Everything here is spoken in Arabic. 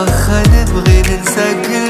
خلي نبغي ننسى كل